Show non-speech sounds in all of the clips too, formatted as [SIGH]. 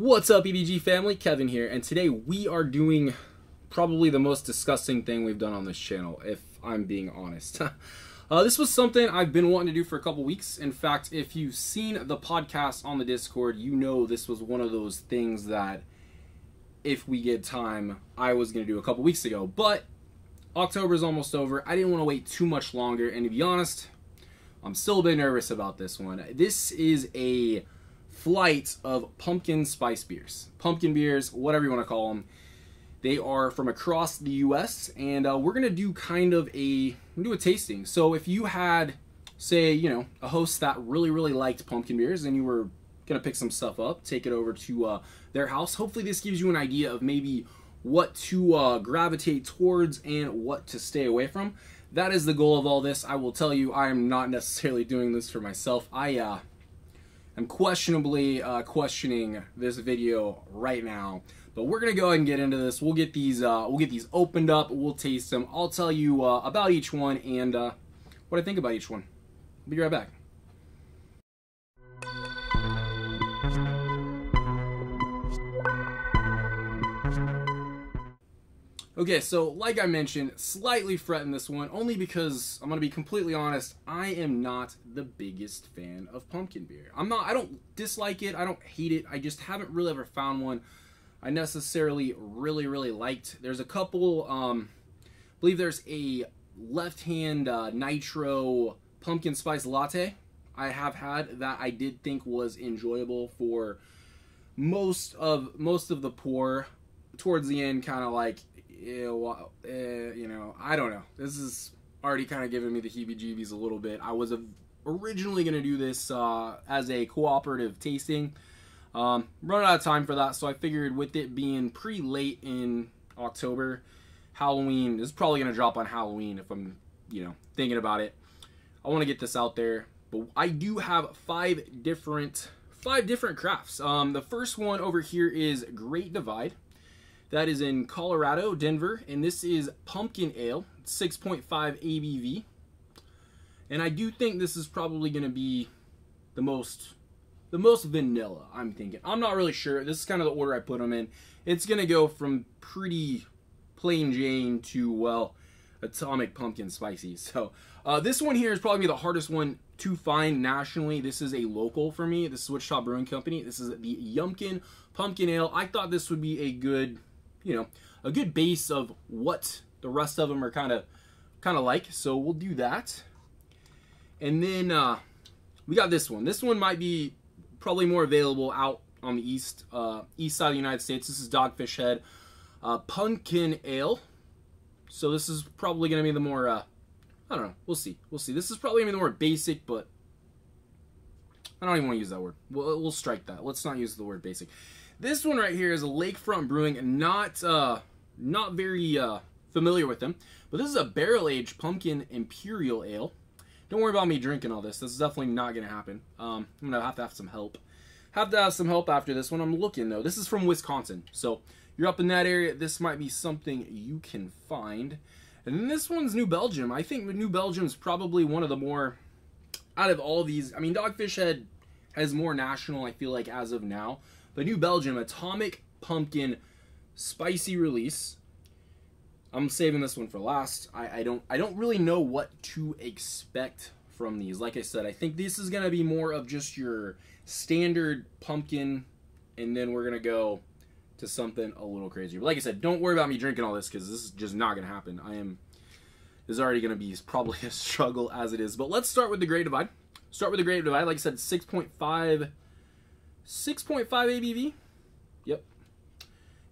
What's up, EDG family? Kevin here, and today we are doing probably the most disgusting thing we've done on this channel, if I'm being honest. [LAUGHS] uh, this was something I've been wanting to do for a couple weeks. In fact, if you've seen the podcast on the Discord, you know this was one of those things that, if we get time, I was going to do a couple weeks ago. But October is almost over. I didn't want to wait too much longer, and to be honest, I'm still a bit nervous about this one. This is a flight of pumpkin spice beers. Pumpkin beers, whatever you want to call them. They are from across the U.S. and uh, we're gonna do kind of a do a tasting. So if you had, say, you know, a host that really really liked pumpkin beers and you were gonna pick some stuff up, take it over to uh, their house. Hopefully this gives you an idea of maybe what to uh, gravitate towards and what to stay away from. That is the goal of all this. I will tell you, I am not necessarily doing this for myself. I uh, I'm questionably uh, questioning this video right now. But we're gonna go ahead and get into this. We'll get these uh, we'll get these opened up. We'll taste them. I'll tell you uh, about each one and uh, what I think about each one. I'll be right back. Okay, so like I mentioned, slightly fretting this one, only because I'm gonna be completely honest, I am not the biggest fan of pumpkin beer. I'm not I don't dislike it, I don't hate it, I just haven't really ever found one I necessarily really, really liked. There's a couple, um I believe there's a left hand uh, nitro pumpkin spice latte I have had that I did think was enjoyable for most of most of the pour towards the end kind of like uh, you know, I don't know. This is already kind of giving me the heebie-jeebies a little bit. I was originally going to do this uh, as a cooperative tasting. Um, running out of time for that, so I figured with it being pretty late in October, Halloween this is probably going to drop on Halloween if I'm, you know, thinking about it. I want to get this out there, but I do have five different five different crafts. Um, the first one over here is Great Divide. That is in Colorado, Denver, and this is Pumpkin Ale, 6.5 ABV. And I do think this is probably going to be the most the most vanilla, I'm thinking. I'm not really sure. This is kind of the order I put them in. It's going to go from pretty plain Jane to, well, atomic pumpkin spicy. [LAUGHS] So uh, this one here is probably the hardest one to find nationally. This is a local for me. This is Wichita Brewing Company. This is the Yumkin Pumpkin Ale. I thought this would be a good you know, a good base of what the rest of them are kind of kind of like. So we'll do that. And then uh, we got this one. This one might be probably more available out on the east uh, east side of the United States. This is Dogfish Head uh, Pumpkin Ale. So this is probably going to be the more, uh, I don't know, we'll see. We'll see. This is probably going to be the more basic, but I don't even want to use that word. We'll, we'll strike that. Let's not use the word basic. This one right here is a Lakefront Brewing, not uh, not very uh, familiar with them, but this is a barrel aged pumpkin imperial ale. Don't worry about me drinking all this. This is definitely not going to happen. Um, I'm going to have to have some help. Have to have some help after this one. I'm looking though. This is from Wisconsin, so you're up in that area. This might be something you can find. And then this one's New Belgium. I think New Belgium is probably one of the more out of all these. I mean, Dogfish Head has more national. I feel like as of now the New Belgium Atomic Pumpkin Spicy Release. I'm saving this one for last. I, I don't I don't really know what to expect from these. Like I said, I think this is gonna be more of just your standard pumpkin, and then we're gonna go to something a little crazier. But like I said, don't worry about me drinking all this because this is just not gonna happen. I am this is already gonna be [LAUGHS] probably a struggle as it is. But let's start with the Great Divide. Start with the Great Divide. Like I said, 6.5 6.5 ABV. Yep.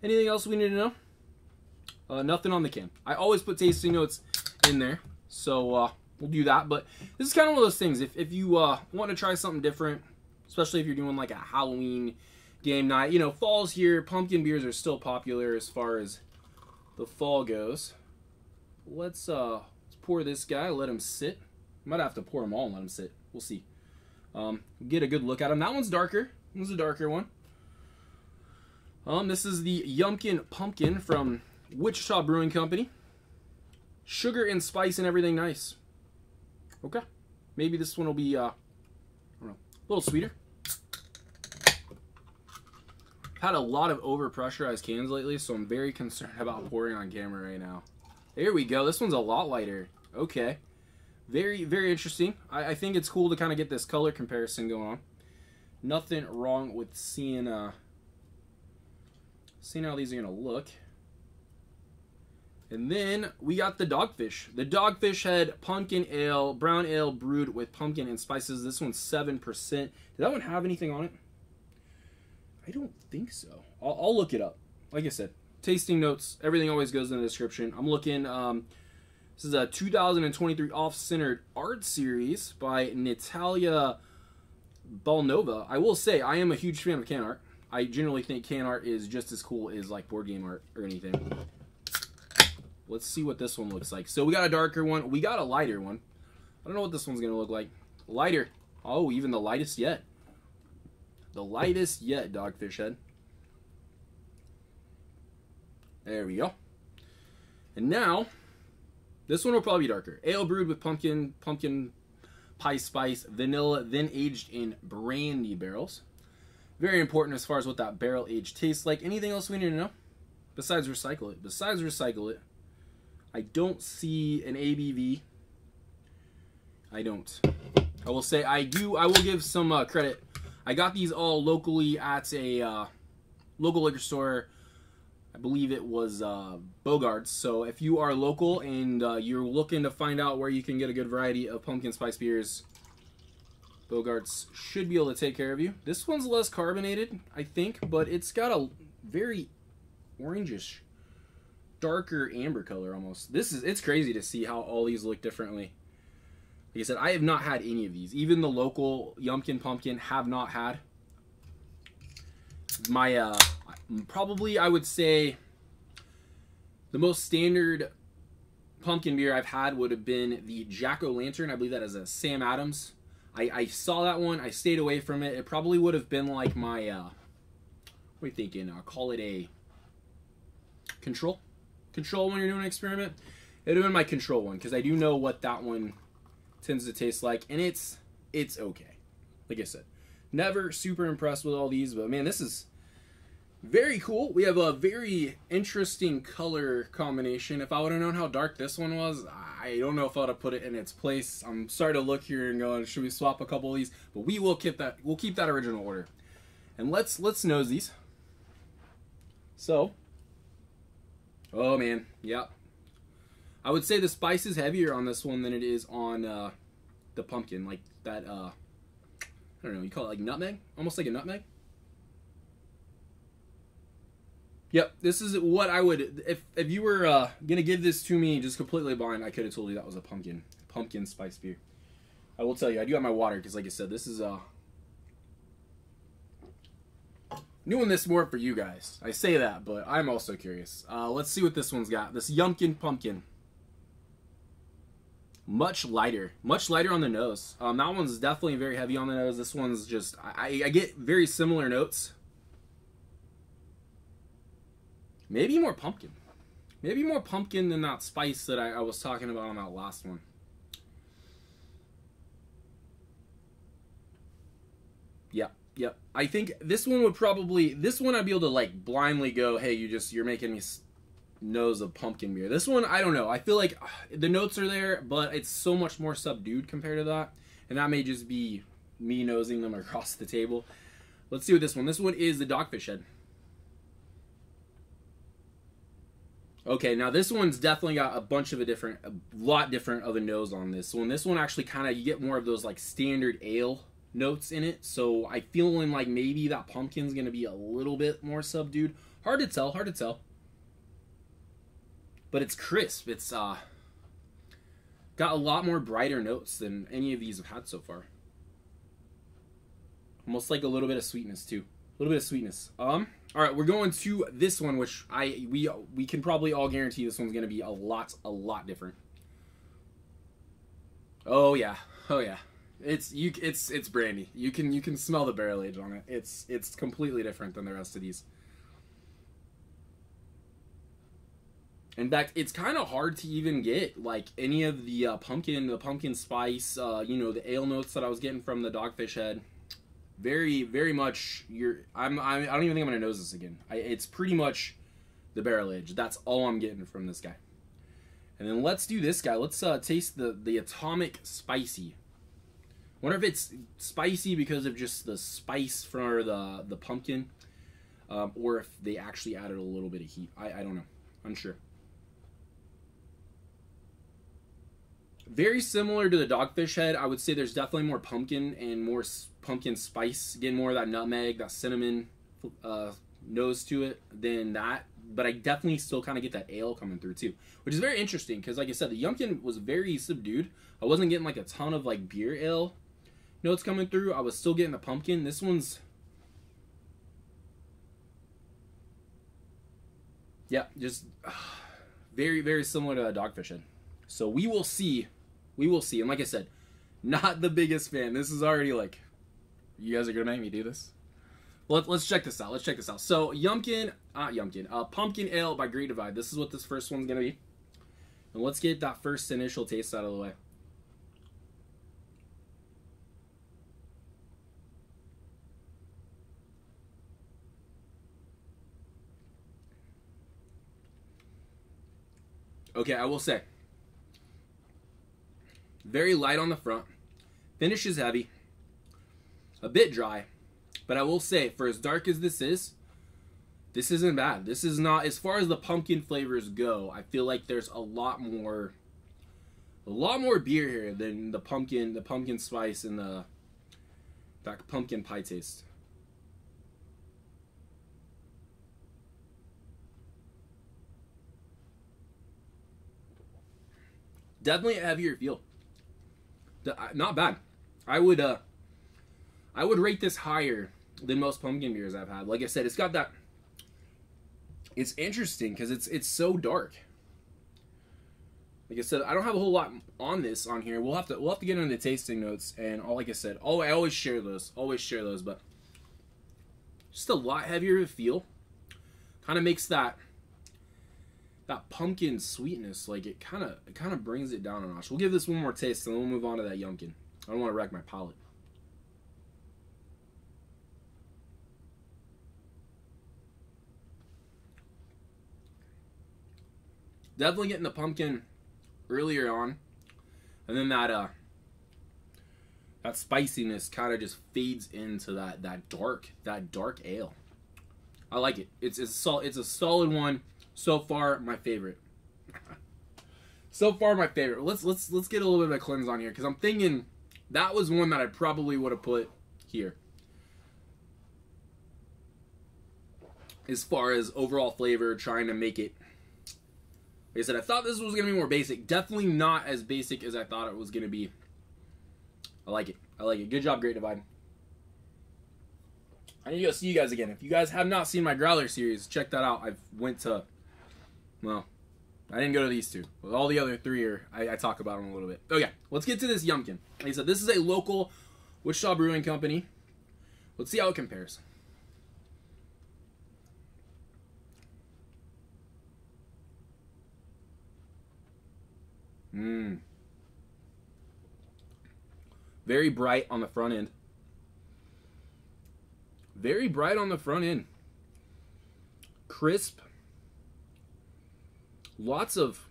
Anything else we need to know? Uh, nothing on the can. I always put tasting notes in there, so uh, we'll do that. But this is kind of one of those things. If, if you uh, want to try something different, especially if you're doing like a Halloween game night, you know, fall's here. Pumpkin beers are still popular as far as the fall goes. Let's uh, let's pour this guy. Let him sit. Might have to pour them all and let him sit. We'll see. Um, get a good look at him. That one's darker. This is a darker one. Um, this is the Yumkin Pumpkin from Wichita Brewing Company. Sugar and spice and everything nice. Okay. Maybe this one will be, uh, I don't know, a little sweeter. had a lot of over pressurized cans lately, so I'm very concerned about pouring on camera right now. There we go. This one's a lot lighter. Okay. Very, very interesting. I, I think it's cool to kind of get this color comparison going on. Nothing wrong with seeing uh, seeing how these are to look. And then we got the Dogfish. The Dogfish Head pumpkin ale, brown ale brewed with pumpkin and spices. This one's 7%. Did that one have anything on it? I don't think so. I'll, I'll look it up. Like I said, tasting notes, everything always goes in the description. I'm looking, um, this is a 2023 off-centered art series by Natalia Balnova. I will say, I am a huge fan of can art. I generally think can art is just as cool as like board game art or anything. Let's see what this one looks like. So we got a darker one. We got a lighter one. I don't know what this one's going to look like. Lighter. Oh, even the lightest yet. The lightest yet, Dogfish Head. There we go. And now, this one will probably be darker. Ale brewed with pumpkin, pumpkin pie spice, vanilla, then aged in brandy barrels. Very important as far as what that barrel age tastes like. Anything else we need to know? Besides recycle it. Besides recycle it, I don't see an ABV. I don't. I will say I do. I will give some uh, credit. I got these all locally at a uh, local liquor store. I believe it was uh, Bogart's. So if you are local and uh, you're looking to find out where you can get a good variety of pumpkin spice beers, Bogart's should be able to take care of you. This one's less carbonated, I think, but it's got a very orangish darker amber color almost. This is it's crazy to see how all these look differently. Like I said, I have not had any of these. Even the local Yumkin Pumpkin have not had. My uh probably I would say the most standard pumpkin beer I've had would have been the Jack O' Lantern. I believe that is a Sam Adams. I, I saw that one. I stayed away from it. It probably would have been like my, uh, what are you thinking? I'll call it a control control when you're doing an experiment. It would have been my control one because I do know what that one tends to taste like, and it's it's okay. Like I said, never super impressed with all these, but man, this is very cool. We have a very interesting color combination. If I would have known how dark this one was, I don't know if I would have put it in its place. I'm starting to look here and going, should we swap a couple of these? But we will keep that. We'll keep that original order. And let's let's nose these. So Oh man, yep. I would say the spice is heavier on this one than it is on uh, the pumpkin, like that. Uh, I don't know. You call it like nutmeg, almost like a nutmeg. Yep, this is what I would if if you were uh, gonna give this to me just completely blind. I could have told you that was a pumpkin pumpkin spice beer. I will tell you, I do have my water because, like I said, this is uh doing this more for you guys. I say that, but I'm also curious. Uh, let's see what this one's got. This Yumkin Pumpkin. Much lighter. Much lighter on the nose. Um, that one's definitely very heavy on the nose. This one's just... I, I get very similar notes. Maybe more pumpkin. Maybe more pumpkin than that spice that I, I was talking about on that last one. Yeah. Yep. I think this one would probably this one I'd be able to like blindly go, hey, you just you're making me nose of pumpkin beer. This one I don't know. I feel like uh, the notes are there, but it's so much more subdued compared to that, and that may just be me nosing them across the table. Let's see what this one. This one is the Dogfish Head. Okay, now this one's definitely got a bunch of a different, a lot different of a nose on this one. This one actually kind of, you get more of those like standard ale notes in it. So I feeling like maybe that pumpkin's going to be a little bit more subdued. Hard to tell, hard to tell. But it's crisp. It's uh got a lot more brighter notes than any of these have had so far. Almost like a little bit of sweetness too. A little bit of sweetness. Um all right, we're going to this one which I we we can probably all guarantee this one's to be a lot a lot different. Oh yeah. Oh yeah. It's you. It's it's brandy. You can you can smell the barrel age on it. It's it's completely different than the rest of these. In fact, it's kind of hard to even get like any of the uh, pumpkin, the pumpkin spice, uh, you know, the ale notes that I was getting from the Dogfish Head. Very, very much. You're. I'm. I'm I don't even think I'm gonna nose this again. I, it's pretty much the barrel age. That's all I'm getting from this guy. And then let's do this guy. Let's uh, taste the the atomic spicy. Wonder if it's spicy because of just the spice from the the pumpkin, um, or if they actually added a little bit of heat. I I don't know. Unsure. Very similar to the dogfish head. I would say there's definitely more pumpkin and more pumpkin spice. Getting more of that nutmeg, that cinnamon uh, nose to it than that. But I definitely still kind of get that ale coming through too, which is very interesting because, like I said, the Yumkin was very subdued. I wasn't getting like a ton of like beer ale notes coming through. I was still getting the pumpkin. This one's yeah, just uh, [SIGHS] very very similar to a dogfish head. So we will see we will see. And like I said, not the biggest fan. This is already like, you guys are gonna make me do this. Let, us check this out. Let's check this out. So Yumkin, uh, Yumkin, uh, Pumpkin Ale by Great Divide. This is what this first one's gonna be. And let's get that first initial taste out of the way. Okay, I will say, very light on the front. Finish is heavy. A bit dry. But I will say, for as dark as this is, this isn't bad. This is not, as far as the pumpkin flavors go, I feel like there's a lot more, a lot more beer here than the pumpkin, the pumpkin spice and the, that pumpkin pie taste. Definitely a heavier feel not bad. I would uh, I would rate this higher than most pumpkin beers I've had. Like I said, it's got that. It's interesting because it's it's so dark. Like I said, I don't have a whole lot on this on here. We'll have to we'll have to get into tasting notes and all. Like I said, oh, I always share those, always share those, but just a lot heavier to feel. Kind of makes that that pumpkin sweetness, like it kind of it kind of brings it down a notch. We'll give this one more taste, and then we'll move on to that Yumkin. I don't want to wreck my palate. Definitely getting the pumpkin earlier on, and then that uh that spiciness kind of just fades into that that dark that dark ale. I like it. It's it's sol- it's a solid one so far my favorite. [LAUGHS] so far my favorite. Let's let's let's get a little bit of a cleanse on here because I'm thinking that was one that I probably would have put here. As far as overall flavor, trying to make it. Like I said, I thought this was gonna be more basic. Definitely not as basic as I thought it was gonna be. I like it. I like it. Good job, Great Divide. I need to go see you guys again. If you guys have not seen my Growler series, check that out. I've went to well, I didn't go to these two. But all the other three are I, I talk about them a little bit. Okay, let's get to this Yumkin. Like I said, this is a local Wichita Brewing Company. Let's see how it compares. Mmm. Very bright on the front end. Very bright on the front end. Crisp lots of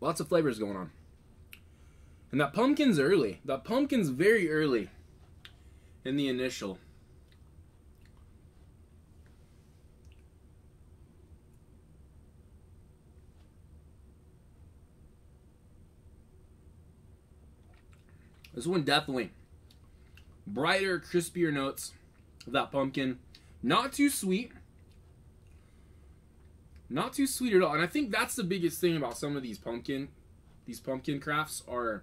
lots of flavors going on. And that pumpkin's early. That pumpkin's very early in the initial. This one definitely brighter, crispier notes of that pumpkin. Not too sweet. Not too sweet at all. And I think that's the biggest thing about some of these pumpkin, these pumpkin crafts are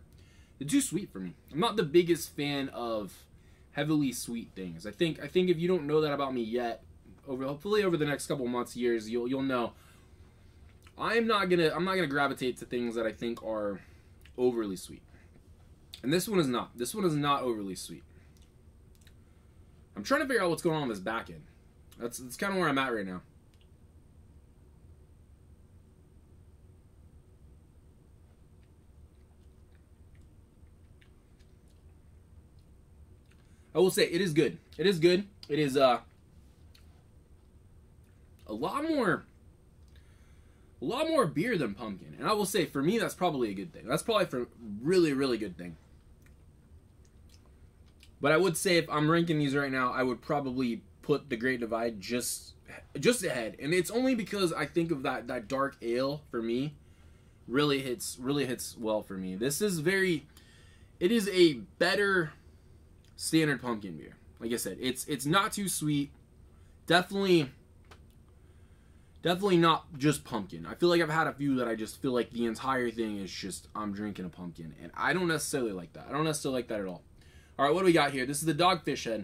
they're too sweet for me. I'm not the biggest fan of heavily sweet things. I think I think if you don't know that about me yet, over hopefully over the next couple months, years, you'll you'll know. I'm not gonna I'm not gonna gravitate to things that I think are overly sweet. And this one is not. This one is not overly sweet. I'm trying to figure out what's going on in this back end. That's that's kind of where I'm at right now. I will say it is good. It is good. It is uh a lot more a lot more beer than pumpkin. And I will say for me that's probably a good thing. That's probably for really really good thing. But I would say if I'm ranking these right now, I would probably put the Great Divide just just ahead. And it's only because I think of that that dark ale for me really hits really hits well for me. This is very it is a better standard pumpkin beer. Like I said, it's it's not too sweet. Definitely definitely not just pumpkin. I feel like I've had a few that I just feel like the entire thing is just I'm drinking a pumpkin and I don't necessarily like that. I don't necessarily like that at all. All right, what do we got here? This is the dogfish head.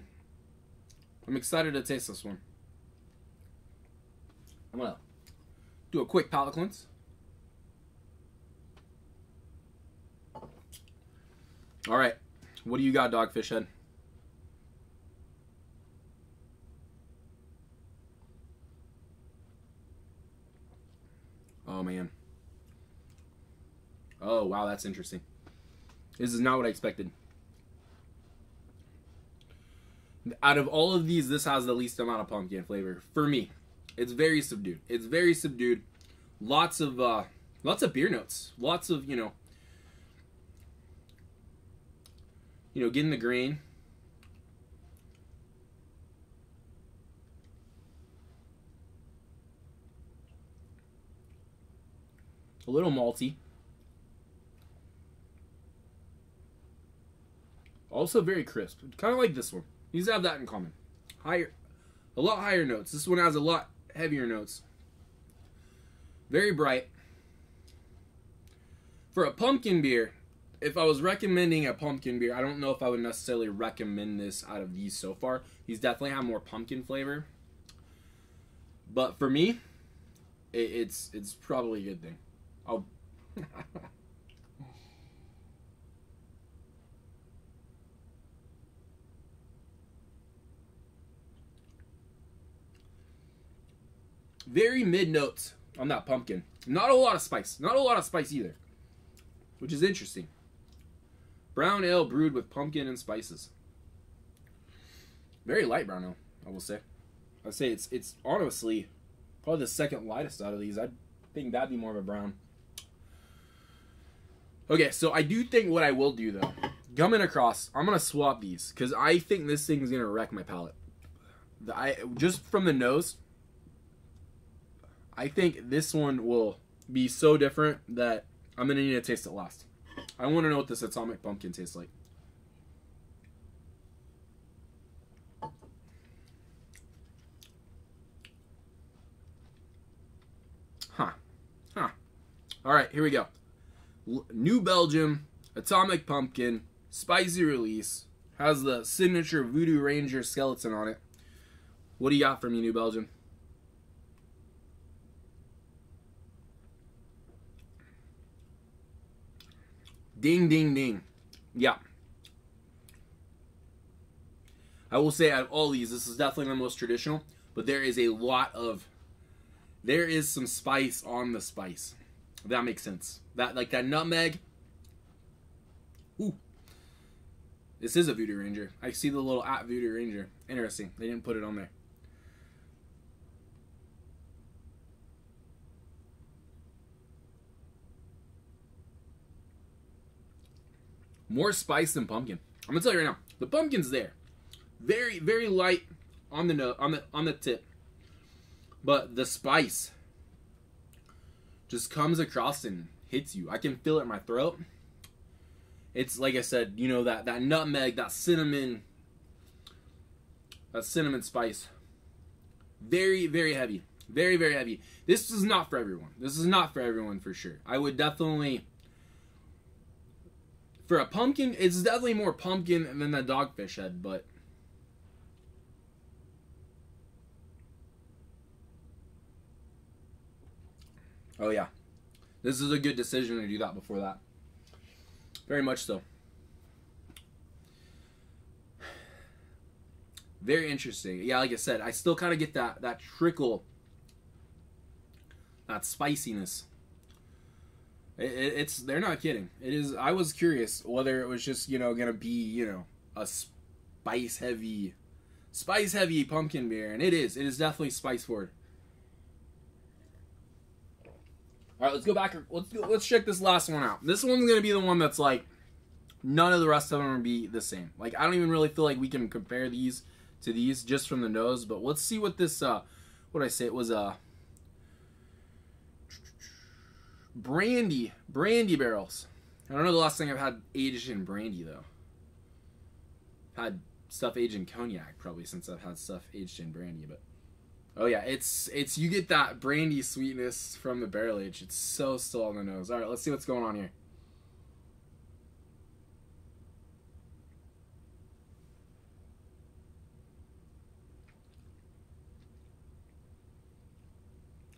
I'm excited to taste this one. I'm gonna do a quick palate cleanse. All right, what do you got, dogfish head? Oh man. Oh wow, that's interesting. This is not what I expected. Out of all of these, this has the least amount of pumpkin flavor for me. It's very subdued. It's very subdued. Lots of uh, lots of beer notes. Lots of you know, you know, getting the grain. A little malty. Also very crisp. Kind of like this one. These have that in common. Higher, a lot higher notes. This one has a lot heavier notes. Very bright. For a pumpkin beer, if I was recommending a pumpkin beer, I don't know if I would necessarily recommend this out of these so far. These definitely have more pumpkin flavor. But for me, it, it's it's probably a good thing. I'll [LAUGHS] very mid notes on that pumpkin. Not a lot of spice. Not a lot of spice either. Which is interesting. Brown ale brewed with pumpkin and spices. Very light brown ale, I will say. I'd say it's it's honestly probably the second lightest out of these. I think that'd be more of a brown. Okay, so I do think what I will do though, coming across, I'm gonna swap these because I think this thing's gonna wreck my palate. The, I just from the nose, I think this one will be so different that I'm gonna need to taste it last. I want to know what this atomic pumpkin tastes like. Huh. Huh. All right, here we go. L- New Belgium atomic pumpkin spicy release has the signature Voodoo Ranger skeleton on it. What do you got for me, New Belgium? Ding, ding, ding. Yeah. I will say out of all these, this is definitely the most traditional, but there is a lot of, there is some spice on the spice. That makes sense. That, like that nutmeg. Ooh. This is a Voodoo Ranger. I see the little at Voodoo Ranger. Interesting. They didn't put it on there. More spice than pumpkin. I'm gonna tell you right now, the pumpkin's there, very very light on the no, on the on the tip, but the spice just comes across and hits you. I can feel it in my throat. It's like I said, you know that that nutmeg, that cinnamon, that cinnamon spice. Very very heavy, very very heavy. This is not for everyone. This is not for everyone for sure. I would definitely for a pumpkin, it's definitely more pumpkin than the dogfish head, but Oh yeah. This is a good decision to do that before that. Very much so. Very interesting. Yeah, like I said, I still kind of get that that trickle that spiciness it's they're not kidding. It is. I was curious whether it was just you know gonna be you know a spice heavy, spice heavy pumpkin beer, and it is. It is definitely spice forward. All right, let's go back. Let's go, let's check this last one out. This one's gonna be the one that's like none of the rest of them are be the same. Like I don't even really feel like we can compare these to these just from the nose. But let's see what this. uh What I say? It was a uh, brandy brandy barrels. I don't know the last thing I've had aged in brandy though. Had stuff aged in cognac probably since I've had stuff aged in brandy, but. Oh yeah, it's it's you get that brandy sweetness from the barrel age. It's so still on the nose. All right, let's see what's going on here.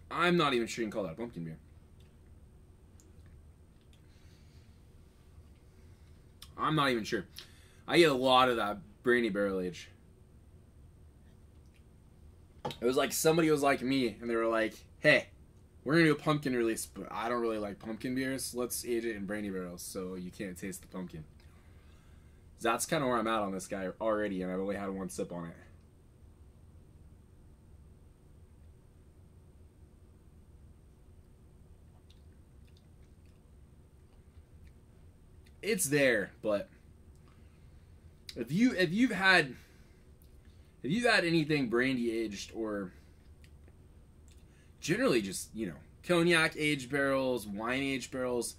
I'm not even sure you can call that a pumpkin beer. I'm not even sure. I get a lot of that brandy barrel age. It was like somebody was like me, and they were like, "Hey, we're gonna do a pumpkin release, but I don't really like pumpkin beers. Let's age it in brandy barrels so you can't taste the pumpkin." That's kind of where I'm at on this guy already, and I've only had one sip on it. It's there, but if you if you've had if you've had anything brandy aged or generally just you know cognac aged barrels, wine aged barrels,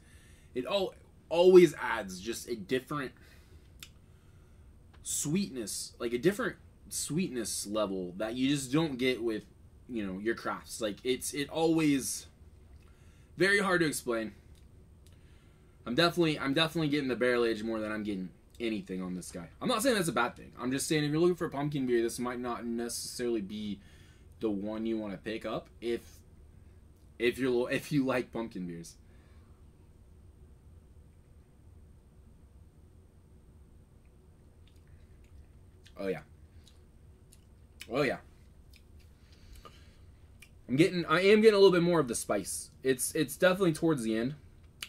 it all always adds just a different sweetness, like a different sweetness level that you just don't get with you know your crafts. Like it's it always very hard to explain. I'm definitely I'm definitely getting the barrel age more than I'm getting anything on this guy. I'm not saying that's a bad thing. I'm just saying if you're looking for a pumpkin beer, this might not necessarily be the one you want to pick up if if you're if you like pumpkin beers. Oh yeah. Oh yeah. I'm getting I am getting a little bit more of the spice. It's it's definitely towards the end.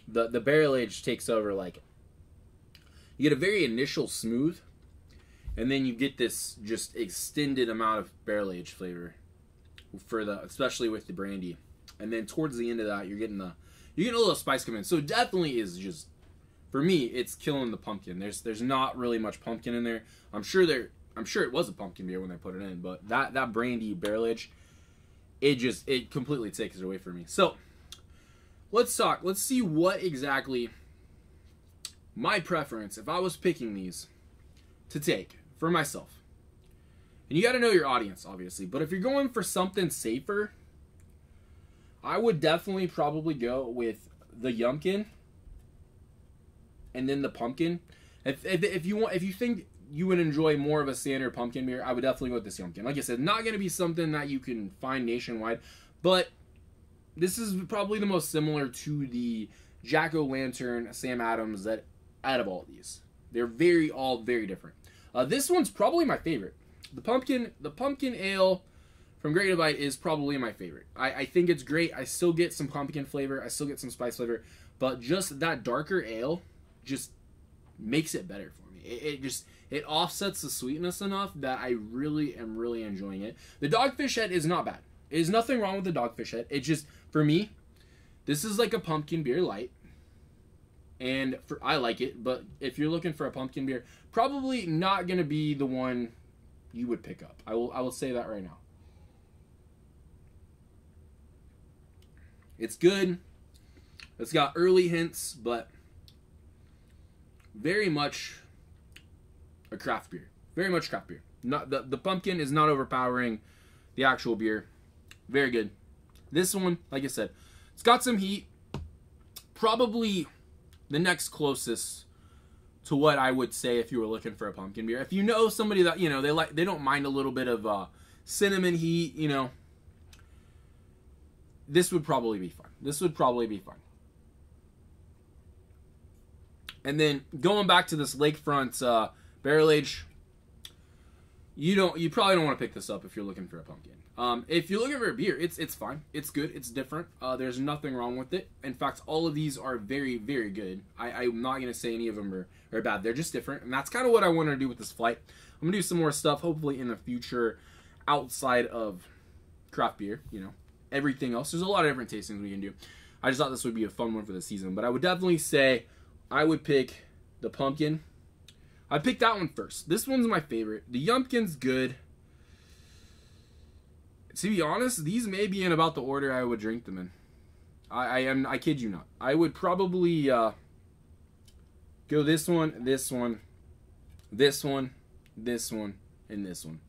The the barrel age takes over like you get a very initial smooth, and then you get this just extended amount of barrel aged flavor for the especially with the brandy. And then towards the end of that, you're getting the you're getting a little spice come in. So definitely is just for me, it's killing the pumpkin. There's there's not really much pumpkin in there. I'm sure there I'm sure it was a pumpkin beer when they put it in, but that that brandy barrel age, it just it completely takes it away from me. So let's talk. Let's see what exactly my preference, if I was picking these to take for myself, and you got to know your audience, obviously, but if you're going for something safer, I would definitely probably go with the Yumkin and then the pumpkin. If, if, if you want, if you think you would enjoy more of a standard pumpkin beer, I would definitely go with this Yumkin. Like I said, not going to be something that you can find nationwide, but this is probably the most similar to the Jack O' Lantern Sam Adams that out of all these. They're very all very different. Uh, this one's probably my favorite. The pumpkin the pumpkin ale from Great Divide is probably my favorite. I, I think it's great. I still get some pumpkin flavor. I still get some spice flavor, but just that darker ale just makes it better for me. It, it just it offsets the sweetness enough that I really am really enjoying it. The Dogfish Head is not bad. There's nothing wrong with the Dogfish Head. It just for me, this is like a pumpkin beer light and for, I like it. But if you're looking for a pumpkin beer, probably not gonna be the one you would pick up. I will I will say that right now. It's good. It's got early hints, but very much a craft beer. Very much craft beer. Not the the pumpkin is not overpowering the actual beer. Very good. This one, like I said, it's got some heat. Probably the next closest to what I would say if you were looking for a pumpkin beer. If you know somebody that you know they like they don't mind a little bit of uh, cinnamon heat, you know, this would probably be fun. This would probably be fun. And then going back to this lakefront uh, barrel age, you don't you probably don't want to pick this up if you're looking for a pumpkin. Um, if you're looking for a beer, it's it's fine. It's good. It's different. Uh, there's nothing wrong with it. In fact, all of these are very very good. I, I'm not gonna say any of them are, are bad. They're just different, and that's kind of what I wanted to do with this flight. I'm gonna do some more stuff hopefully in the future outside of craft beer. You know, everything else. There's a lot of different tastings we can do. I just thought this would be a fun one for the season. But I would definitely say I would pick the pumpkin. I picked that one first. This one's my favorite. The Yumkin's good. To be honest, these may be in about the order I would drink them in. I, I am I kid you not. I would probably uh, go this one, this one, this one, this one, and this one.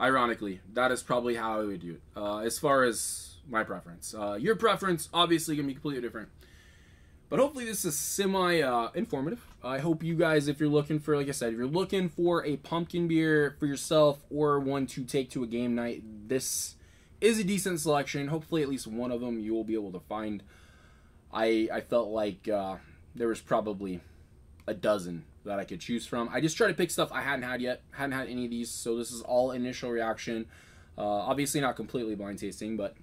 Ironically, that is probably how I would do it. Uh, as far as my preference, uh, your preference obviously gonna be completely different. But hopefully this is semi uh, informative. I hope you guys, if you're looking for, like I said, if you're looking for a pumpkin beer for yourself or one to take to a game night, this is a decent selection. Hopefully, at least one of them you will be able to find. I I felt like uh, there was probably a dozen that I could choose from. I just try to pick stuff I hadn't had yet, hadn't had any of these, so this is all initial reaction. Uh, obviously, not completely blind tasting, but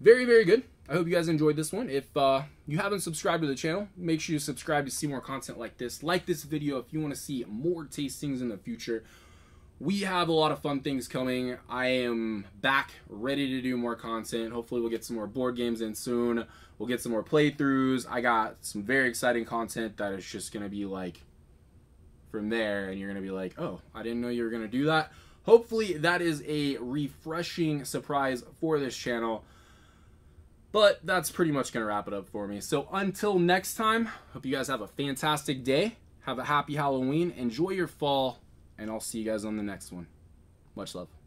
very very good. I hope you guys enjoyed this one. If uh, you haven't subscribed to the channel, make sure you subscribe to see more content like this. Like this video if you want to see more tastings in the future. We have a lot of fun things coming. I am back, ready to do more content. Hopefully we'll get some more board games in soon. We'll get some more playthroughs. I got some very exciting content that is just going to be like from there and you're going to be like, oh, I didn't know you were going to do that. Hopefully that is a refreshing surprise for this channel. But that's pretty much going to wrap it up for me. So until next time, hope you guys have a fantastic day. Have a happy Halloween. Enjoy your fall. And I'll see you guys on the next one. Much love.